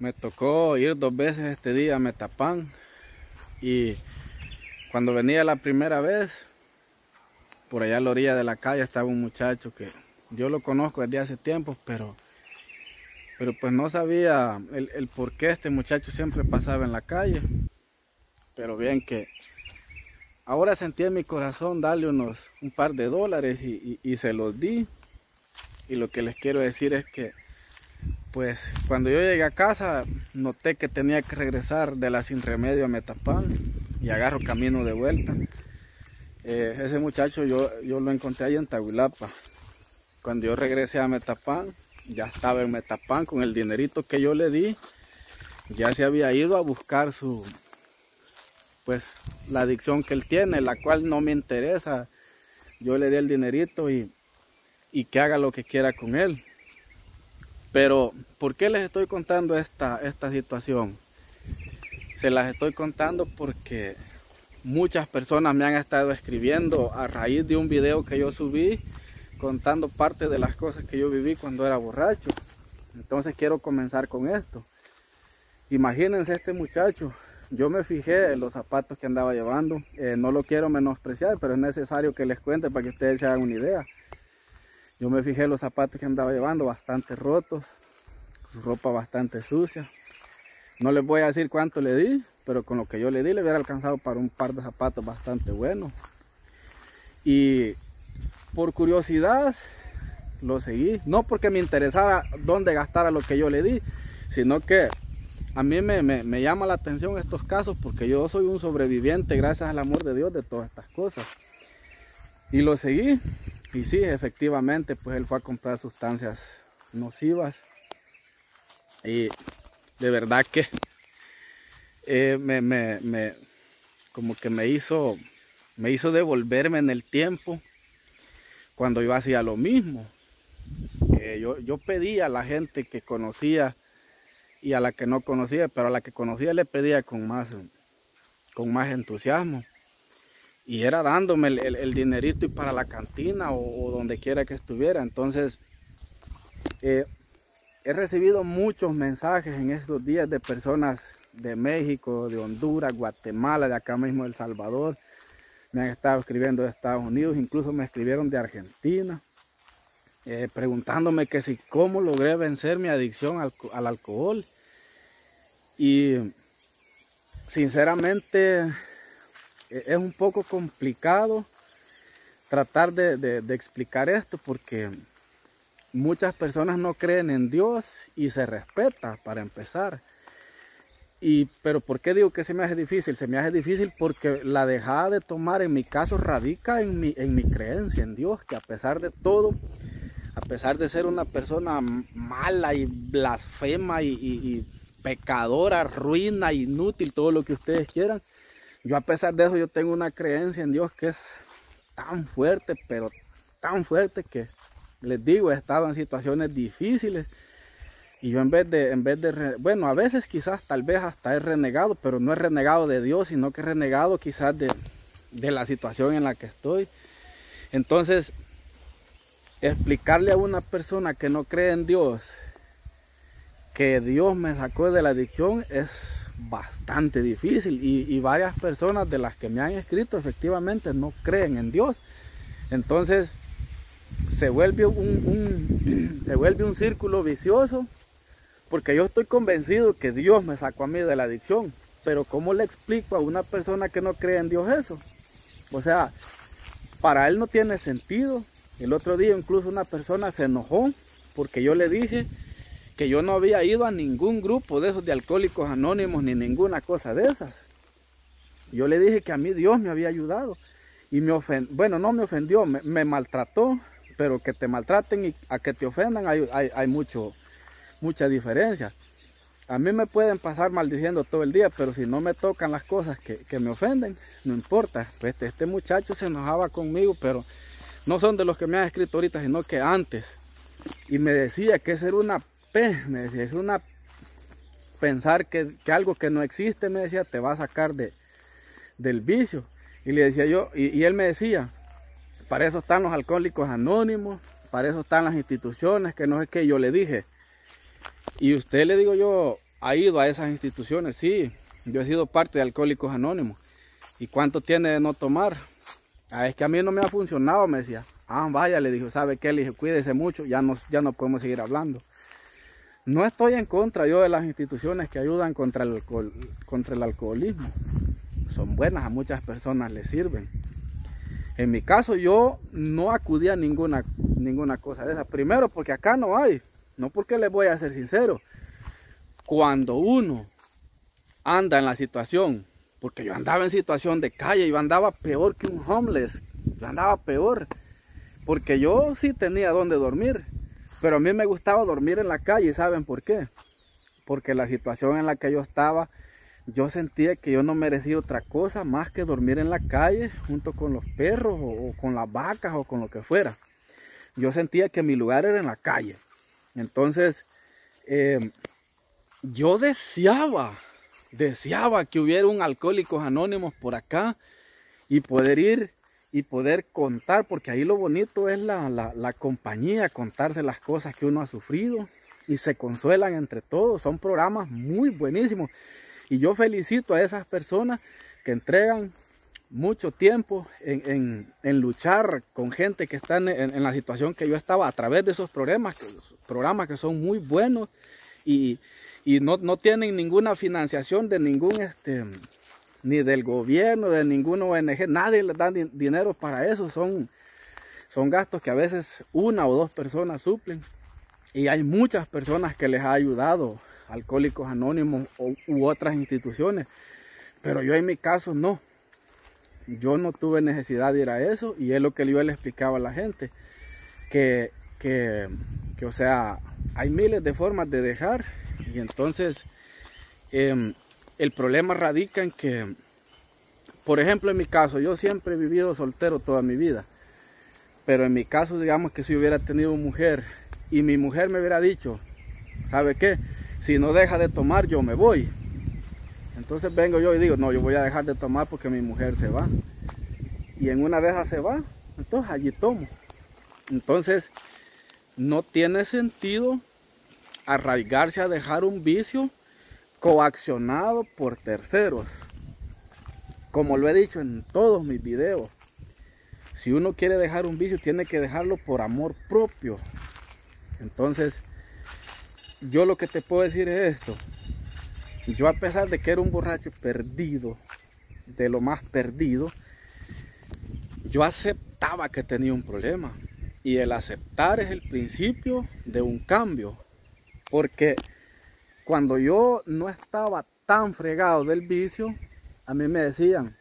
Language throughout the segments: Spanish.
Me tocó ir dos veces este día a Metapán y cuando venía la primera vez, por allá a la orilla de la calle estaba un muchacho que yo lo conozco desde hace tiempo, pero, pero pues no sabía el, por qué este muchacho siempre pasaba en la calle. Pero bien que ahora sentí en mi corazón darle unos un par de dólares y se los di. Y lo que les quiero decir es que pues cuando yo llegué a casa noté que tenía que regresar de la sin remedio a Metapán y agarro camino de vuelta. Eh, ese muchacho yo, yo lo encontré ahí en Tahuilapa. Cuando yo regresé a Metapán, ya estaba en Metapán con el dinerito que yo le di. Ya se había ido a buscar su, pues, la adicción que él tiene, la cual no me interesa. Yo le di el dinerito y, y que haga lo que quiera con él. Pero, ¿por qué les estoy contando esta, esta situación? Se las estoy contando porque muchas personas me han estado escribiendo a raíz de un video que yo subí contando parte de las cosas que yo viví cuando era borracho. Entonces quiero comenzar con esto. Imagínense este muchacho. Yo me fijé en los zapatos que andaba llevando. Eh, no lo quiero menospreciar, pero es necesario que les cuente para que ustedes se hagan una idea. Yo me fijé los zapatos que andaba llevando, bastante rotos, su ropa bastante sucia. No les voy a decir cuánto le di, pero con lo que yo le di le hubiera alcanzado para un par de zapatos bastante buenos. Y por curiosidad lo seguí, no porque me interesara dónde gastara lo que yo le di, sino que a mí me, me llama la atención estos casos porque yo soy un sobreviviente gracias al amor de Dios de todas estas cosas. Y lo seguí y sí, efectivamente, pues él fue a comprar sustancias nocivas. Y de verdad que eh, me, me, como que me hizo, me hizo devolverme en el tiempo cuando yo hacía lo mismo. Eh, yo, yo pedía a la gente que conocía y a la que no conocía, pero a la que conocía le pedía con más, con más entusiasmo y era dándome el, dinerito y para la cantina o, donde quiera que estuviera. Entonces, eh, he recibido muchos mensajes en estos días de personas de México, de Honduras, Guatemala, de acá mismo El Salvador. Me han estado escribiendo de Estados Unidos, incluso me escribieron de Argentina, eh, preguntándome que si cómo logré vencer mi adicción al, al alcohol. Y sinceramente es un poco complicado tratar de, explicar esto porque muchas personas no creen en Dios y se respeta para empezar. Y, pero ¿por qué digo que se me hace difícil? Se me hace difícil porque la dejada de tomar en mi caso radica en mi, en mi creencia en Dios, que a pesar de todo, a pesar de ser una persona mala y blasfema y, y pecadora, ruina, inútil, todo lo que ustedes quieran, yo a pesar de eso, yo tengo una creencia en Dios que es tan fuerte, pero tan fuerte que les digo, he estado en situaciones difíciles. Y yo en vez de, en vez de, bueno, a veces quizás tal vez hasta he renegado, pero no he renegado de Dios, sino que he renegado quizás de, de la situación en la que estoy. Entonces, explicarle a una persona que no cree en Dios que Dios me sacó de la adicción es bastante difícil y, varias personas de las que me han escrito efectivamente no creen en Dios. Entonces se vuelve un, se vuelve un círculo vicioso porque yo estoy convencido que Dios me sacó a mí de la adicción. Pero ¿cómo le explico a una persona que no cree en Dios eso? O sea, para él no tiene sentido. El otro día incluso una persona se enojó porque yo le dije que yo no había ido a ningún grupo de esos de alcohólicos anónimos ni ninguna cosa de esas. Yo le dije que a mí Dios me había ayudado y me ofendió, bueno, no me ofendió, me, maltrató, pero que te maltraten y a que te ofendan hay, hay, mucho, mucha diferencia. A mí me pueden pasar maldiciendo todo el día, pero si no me tocan las cosas que, que me ofenden, no importa. Pues este, este muchacho se enojaba conmigo, pero no son de los que me han escrito ahorita, sino que antes. Y me decía que esa era una me decía, es una pensar que, algo que no existe, me decía, te va a sacar de, del vicio. Y le decía yo, y, él me decía, para eso están los alcohólicos anónimos, para eso están las instituciones, que no es que yo le dije. Y usted le digo yo, ha ido a esas instituciones, sí, yo he sido parte de Alcohólicos Anónimos. ¿Y cuánto tiene de no tomar? Ah, es que a mí no me ha funcionado, me decía. Ah, vaya, le dijo, ¿sabe qué? Le dije, cuídese mucho, ya no, ya no podemos seguir hablando. No estoy en contra yo de las instituciones que ayudan contra el, contra el alcoholismo. Son buenas, a muchas personas les sirven. En mi caso yo no acudí a ninguna, ninguna cosa de esa. Primero porque acá no hay. No porque les voy a ser sincero. Cuando uno anda en la situación, porque yo andaba en situación de calle, yo andaba peor que un homeless. Yo andaba peor. Porque yo sí tenía donde dormir. Pero a mí me gustaba dormir en la calle, ¿saben por qué? Porque la situación en la que yo estaba, yo sentía que yo no merecía otra cosa más que dormir en la calle junto con los perros o, con las vacas o con lo que fuera. Yo sentía que mi lugar era en la calle. Entonces, eh, yo deseaba, deseaba que hubiera un Alcohólicos Anónimos por acá y poder ir y poder contar, porque ahí lo bonito es la, compañía, contarse las cosas que uno ha sufrido y se consuelan entre todos. Son programas muy buenísimos. Y yo felicito a esas personas que entregan mucho tiempo en, luchar con gente que está en, la situación que yo estaba a través de esos programas, programas que son muy buenos y, no, no, tienen ninguna financiación de ningún este, ni del gobierno, de ninguna ONG, nadie les da dinero para eso, son, son gastos que a veces una o dos personas suplen. Y hay muchas personas que les ha ayudado, Alcohólicos Anónimos u otras instituciones, pero yo en mi caso no. Yo no tuve necesidad de ir a eso y es lo que yo le explicaba a la gente, que, que, o sea, hay miles de formas de dejar y entonces em, el problema radica en que, por ejemplo, en mi caso, yo siempre he vivido soltero toda mi vida. Pero en mi caso, digamos que si hubiera tenido mujer y mi mujer me hubiera dicho, ¿sabe qué? Si no deja de tomar, yo me voy. Entonces vengo yo y digo, no, yo voy a dejar de tomar porque mi mujer se va. Y en una de esas se va, entonces allí tomo. Entonces, no tiene sentido arraigarse a dejar un vicio coaccionado por terceros. Como lo he dicho en todos mis videos, si uno quiere dejar un vicio, tiene que dejarlo por amor propio. Entonces, yo lo que te puedo decir es esto. Yo a pesar de que era un borracho perdido, de lo más perdido, yo aceptaba que tenía un problema. Y el aceptar es el principio de un cambio. Porque cuando yo no estaba tan fregado del vicio, a mí me decían,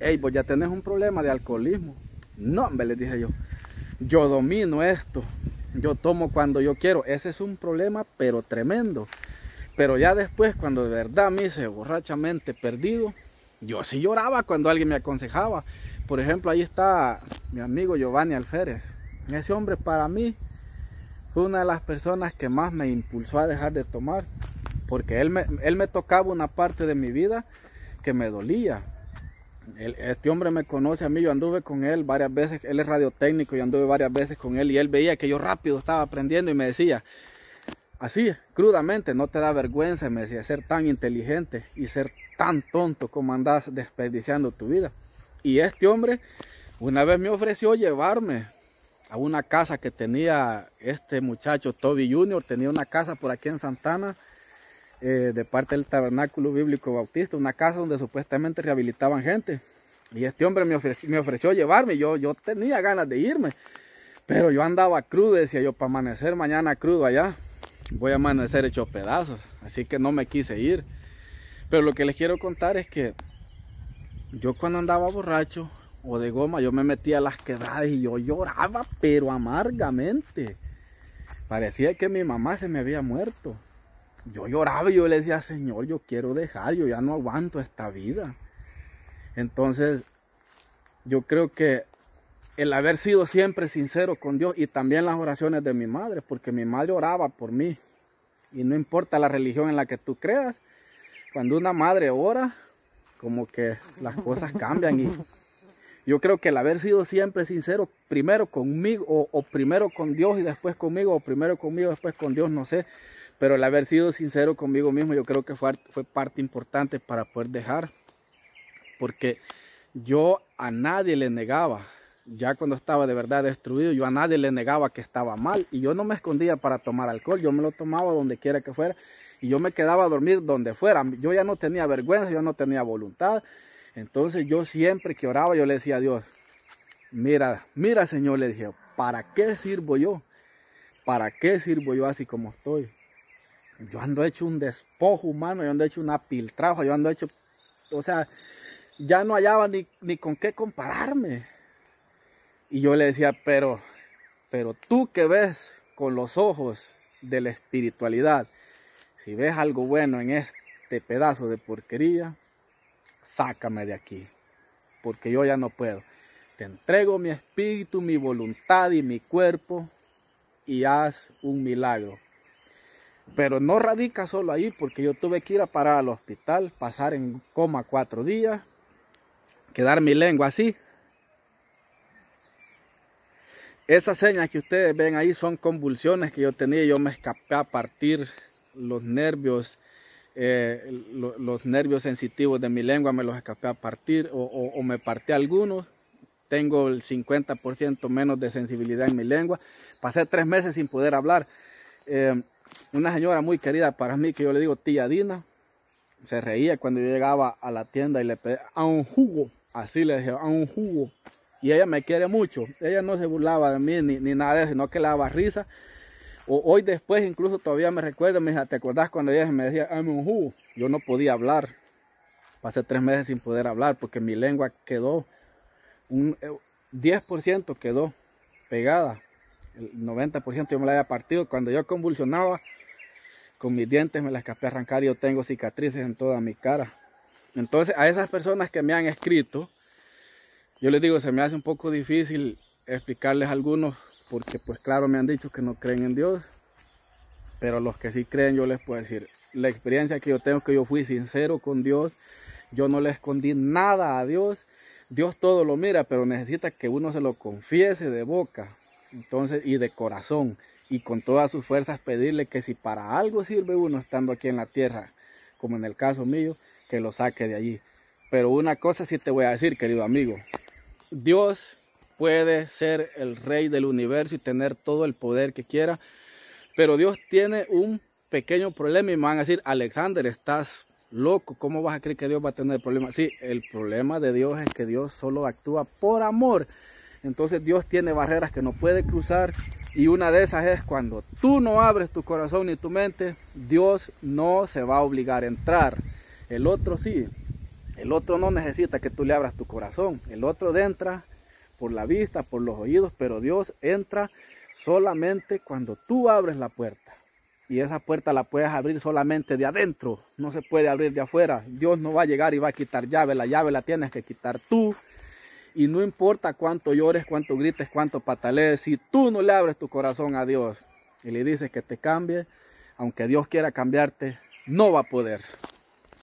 hey, pues ya tenés un problema de alcoholismo. No, hombre, les dije yo, yo domino esto, yo tomo cuando yo quiero. Ese es un problema, pero tremendo. Pero ya después, cuando de verdad me hice borrachamente perdido, yo sí lloraba cuando alguien me aconsejaba. Por ejemplo, ahí está mi amigo Giovanni Alférez. Ese hombre para mí fue una de las personas que más me impulsó a dejar de tomar porque él me, él me tocaba una parte de mi vida que me dolía. este hombre me conoce a mí, yo anduve con él varias veces, él es radiotécnico y anduve varias veces con él y él veía que yo rápido estaba aprendiendo y me decía, así, crudamente, no te da vergüenza, me decía, ser tan inteligente y ser tan tonto como andas desperdiciando tu vida. Y este hombre una vez me ofreció llevarme a una casa que tenía este muchacho Toby Jr., tenía una casa por aquí en Santana, eh, de parte del Tabernáculo Bíblico Bautista, una casa donde supuestamente rehabilitaban gente. Y este hombre me ofreció, me ofreció llevarme, yo, yo tenía ganas de irme, pero yo andaba crudo, decía yo, para amanecer mañana crudo allá, voy a amanecer hecho pedazos, así que no me quise ir. Pero lo que les quiero contar es que yo cuando andaba borracho o de goma, yo me metía a las quebradas y yo lloraba, pero amargamente. Parecía que mi mamá se me había muerto yo lloraba y yo le decía, Señor, yo quiero dejar, yo ya no aguanto esta vida. Entonces, yo creo que el haber sido siempre sincero con Dios y también las oraciones de mi madre, porque mi madre oraba por mí. Y no importa la religión en la que tú creas, cuando una madre ora, como que las cosas cambian. Y yo creo que el haber sido siempre sincero, primero conmigo, o, o primero con Dios y después conmigo, o primero conmigo, después con Dios, no sé, Pero el haber sido sincero conmigo mismo, yo creo que fue, fue parte importante para poder dejar. Porque yo a nadie le negaba, ya cuando estaba de verdad destruido, yo a nadie le negaba que estaba mal. Y yo no me escondía para tomar alcohol, yo me lo tomaba donde quiera que fuera. Y yo me quedaba a dormir donde fuera. Yo ya no tenía vergüenza, yo no tenía voluntad. Entonces yo siempre que oraba, yo le decía a Dios, mira, mira Señor, le dije, ¿para qué sirvo yo? ¿Para qué sirvo yo así como estoy? Yo ando hecho un despojo humano, yo ando hecho una piltrafa, yo ando hecho, o sea, ya no hallaba ni, ni con qué compararme. Y yo le decía, pero, pero tú que ves con los ojos de la espiritualidad, si ves algo bueno en este pedazo de porquería, sácame de aquí, porque yo ya no puedo. Te entrego mi espíritu, mi voluntad y mi cuerpo y haz un milagro. Pero no radica solo ahí, porque yo tuve que ir a parar al hospital, pasar en coma cuatro días, quedar mi lengua así. Esas señas que ustedes ven ahí son convulsiones que yo tenía. Yo me escapé a partir los nervios, eh, los nervios sensitivos de mi lengua, me los escapé a partir o, me partí algunos. Tengo el 50% menos de sensibilidad en mi lengua. Pasé tres meses sin poder hablar. Eh, una señora muy querida para mí, que yo le digo tía Dina, se reía cuando yo llegaba a la tienda y le pedía a un jugo Así le dije, a un jugo. Y ella me quiere mucho. Ella no se burlaba de mí ni, nada de eso, sino que le daba risa. O, hoy después incluso todavía me recuerdo, me dijo, ¿te acordás cuando ella me decía, dame un jugo? Yo no podía hablar. Pasé tres meses sin poder hablar porque mi lengua quedó, un 10% eh, quedó pegada. El 90% yo me la había partido. Cuando yo convulsionaba, con mis dientes me la escapé a arrancar y yo tengo cicatrices en toda mi cara. Entonces, a esas personas que me han escrito, yo les digo, se me hace un poco difícil explicarles algunos, porque pues claro, me han dicho que no creen en Dios, pero los que sí creen, yo les puedo decir, la experiencia que yo tengo, que yo fui sincero con Dios, yo no le escondí nada a Dios, Dios todo lo mira, pero necesita que uno se lo confiese de boca, entonces, y de corazón, y con todas sus fuerzas pedirle que si para algo sirve uno estando aquí en la tierra, como en el caso mío, que lo saque de allí. Pero una cosa sí te voy a decir, querido amigo. Dios puede ser el rey del universo y tener todo el poder que quiera. Pero Dios tiene un pequeño problema y me van a decir, Alexander, estás loco, ¿cómo vas a creer que Dios va a tener problemas? Sí, el problema de Dios es que Dios solo actúa por amor. Entonces Dios tiene barreras que no puede cruzar y una de esas es cuando tú no abres tu corazón ni tu mente, Dios no se va a obligar a entrar. El otro sí. El otro no necesita que tú le abras tu corazón. El otro entra por la vista, por los oídos, pero Dios entra solamente cuando tú abres la puerta. Y esa puerta la puedes abrir solamente de adentro, no se puede abrir de afuera. Dios no va a llegar y va a quitar llave, la llave la tienes que quitar tú. Y no importa cuánto llores, cuánto grites, cuánto patalees, si tú no le abres tu corazón a Dios y le dices que te cambie, aunque Dios quiera cambiarte, no va a poder.